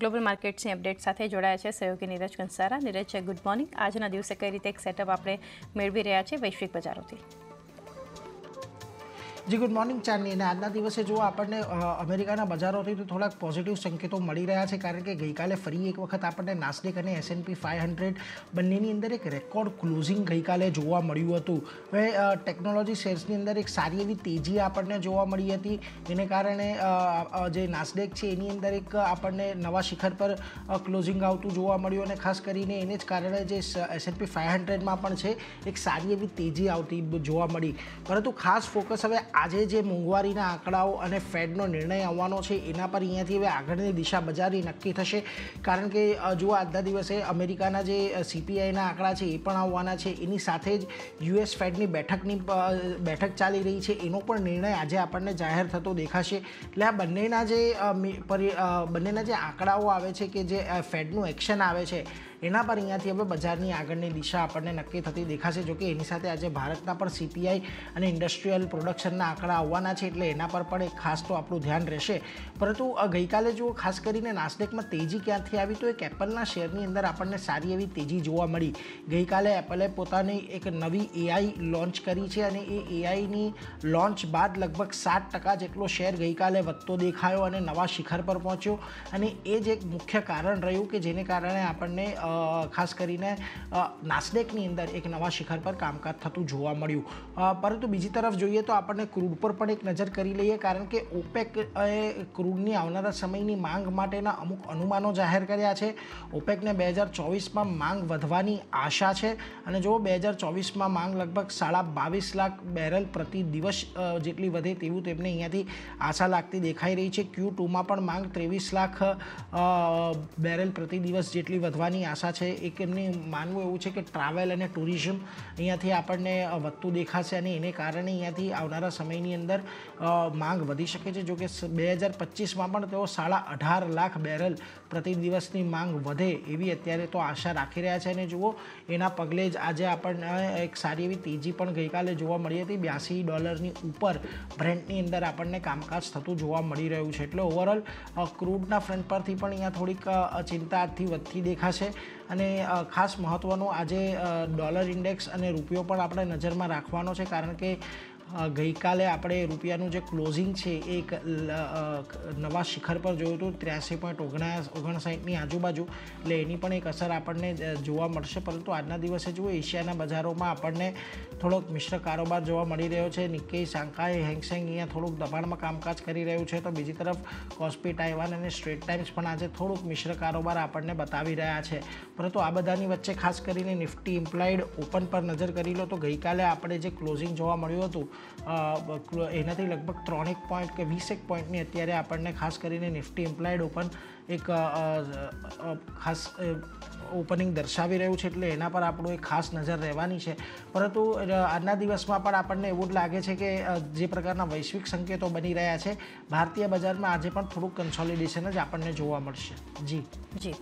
Global માર્કેટ્સની update સાથે જોડાયા છે સહયોગી નીરજ કંસારા. નીરજ ગુડ મોર્નિંગ આજના દિવસે કઈ રીતે એક સેટઅપ આપણે મેળવી રહ્યા છીએ વૈશ્વિક બજારોથી? જી ગુડ મોર્નિંગ ચાંદની અને આજના દિવસે જો આપણને અમેરિકાના બજારોથી તો થોડાક પોઝિટિવ સંકેતો મળી રહ્યા છે, કારણ કે ગઈકાલે ફરી એક વખત આપણને નાસ્ડેક અને એસએનપી ફાઇવ હંડ્રેડ બંનેની અંદર એક રેકોર્ડ ક્લોઝિંગ ગઈકાલે જોવા મળ્યું હતું. હવે ટેકનોલોજી શેર્સની અંદર એક સારી એવી તેજી આપણને જોવા મળી હતી. એને કારણે જે નાસ્ડેક છે, એની અંદર એક આપણને નવા શિખર પર ક્લોઝિંગ આવતું જોવા મળ્યું અને ખાસ કરીને એને જ કારણે જે એસએનપી ફાઇવ હંડ્રેડમાં પણ છે, એક સારી એવી તેજી આવતી જોવા મળી. પરંતુ ખાસ ફોકસ હવે આજે જે મોંઘવારીના આંકડાઓ અને ફેડનો નિર્ણય આવવાનો છે, એના પર અહીંયાથી હવે આગળની દિશા બજારી નક્કી થશે. કારણ કે જો આજના દિવસે અમેરિકાના જે સીપીઆઈના આંકડા છે, એ પણ આવવાના છે. એની સાથે જ યુએસ ફેડની બેઠકની બેઠક ચાલી રહી છે. એનો પણ નિર્ણય આજે આપણને જાહેર થતો દેખાશે. એટલે આ બંનેના જે બંનેના જે આંકડાઓ આવે છે કે જે ફેડનું એક્શન આવે છે એના પર અહીંયાથી હવે બજારની આગળની દિશા આપણને નક્કી થતી દેખાશે. જોકે એની સાથે આજે ભારતના પણ સીપીઆઈ અને ઇન્ડસ્ટ્રીયલ પ્રોડક્શનના આંકડા આવવાના છે, એટલે એના પર પણ એક ખાસ તો આપણું ધ્યાન રહેશે. પરંતુ ગઈકાલે જુઓ, ખાસ કરીને નાસ્ડેકમાં તેજી ક્યાંથી આવી, તો એક એપલના શેરની અંદર આપણને સારી એવી તેજી જોવા મળી. ગઈકાલે એપલે પોતાની એક નવી એઆઈ લોન્ચ કરી છે અને એ એઆઈની લોન્ચ બાદ લગભગ સાત ટકા જેટલો શેર ગઈકાલે વધતો દેખાયો અને નવા શિખર પર પહોંચ્યો. અને એ જ એક મુખ્ય કારણ રહ્યું કે જેને કારણે આપણને ખાસ કરીને નાસ્ડેકની અંદર એક નવા શિખર પર કામકાજ થતું જોવા મળ્યું. પરંતુ બીજી તરફ જોઈએ તો આપણને ક્રૂડ પર પણ એક નજર કરી લઈએ, કારણ કે ઓપેક એ ક્રૂડની આવનારા સમયની માંગ માટેના અમુક અનુમાનો જાહેર કર્યા છે. ઓપેકને બે હજાર ચોવીસમાં માંગ વધવાની આશા છે. અને જો બે હજાર ચોવીસમાં માંગ લગભગ સાડા બાવીસ લાખ બેરલ પ્રતિ દિવસ જેટલી વધે તેવું તેમને અહીંયાથી આશા લાગતી દેખાઈ રહી છે. ક્યુ ટુમાં પણ માંગ ત્રેવીસ લાખ બેરલ પ્રતિ દિવસ જેટલી વધવાની આશા છે, એક એમની માનવું એવું છે કે ટ્રાવેલ અને ટુરિઝમ અહીંયાથી આપણને વધતું દેખાશે અને એને કારણે અહીંયાથી આવનારા સમયની અંદર માંગ વધી શકે છે. જોકે બે હજાર પચીસમાં પણ તેઓ સાડા અઢાર લાખ બેરલ પ્રતિ દિવસની માંગ વધે એવી અત્યારે તો આશા રાખી રહ્યા છે. અને જુઓ, એના પગલે જ આજે આપણને એક સારી એવી તેજી પણ ગઈકાલે જોવા મળી હતી. બ્યાસી ડોલરની ઉપર બ્રેન્ડની અંદર આપણને કામકાજ થતું જોવા મળી રહ્યું છે. એટલે ઓવરઓલ ક્રૂડના ફ્રન્ટ પરથી પણ અહીંયા થોડીક ચિંતા આજથી વધતી દેખાશે. અને ખાસ મહત્ત્વનું આજે ડોલર ઇન્ડેક્સ અને રૂપિયો પણ આપણે નજરમાં રાખવાનો છે, કારણ કે ગઈકાલે આપણે રૂપિયાનું જે ક્લોઝિંગ છે એ એક નવા શિખર પર જોયું હતું, ત્ર્યાસી પોઈન્ટ ઓગણા ઓગણસાઠની આજુબાજુ. એટલે એની પણ એક અસર આપણને જોવા મળશે. પરંતુ આજના દિવસે જુઓ, એશિયાના બજારોમાં આપણને થોડોક મિશ્ર કારોબાર જોવા મળી રહ્યો છે. નિક્કેઈ શાંઘાઈ હેંગસેંગ અહીંયા થોડુંક દબાણમાં કામકાજ કરી રહ્યું છે. તો બીજી તરફ, કોસ્પી, તાઇવાન અને સ્ટ્રેટ ટાઈમ્સ પણ આજે થોડુંક મિશ્ર કારોબાર આપણને બતાવી રહ્યા છે. પરંતુ આ બધાની વચ્ચે ખાસ કરીને નિફ્ટી, ઇમ્પ્લાઇડ, ઓપન પર નજર કરી લો તો ગઈકાલે આપણે જે ક્લોઝિંગ જોવા મળ્યું હતું એનાથી લગભગ ત્રણેક પોઈન્ટ કે વીસેક પોઈન્ટની અત્યારે આપણને ખાસ કરીને નિફ્ટી ઇમ્પ્લાઇડ ઓપન એક ખાસ ઓપનિંગ દર્શાવી રહ્યું છે એટલે એના પર આપણું એક ખાસ નજર રહેવાની છે. પરંતુ આજના દિવસમાં પણ આપણને એવું જ લાગે છે કે જે પ્રકારના વૈશ્વિક સંકેતો બની રહ્યા છે, ભારતીય બજારમાં આજે પણ થોડુંક કન્સોલિડેશન જ આપણને જોવા મળશે. જી. જી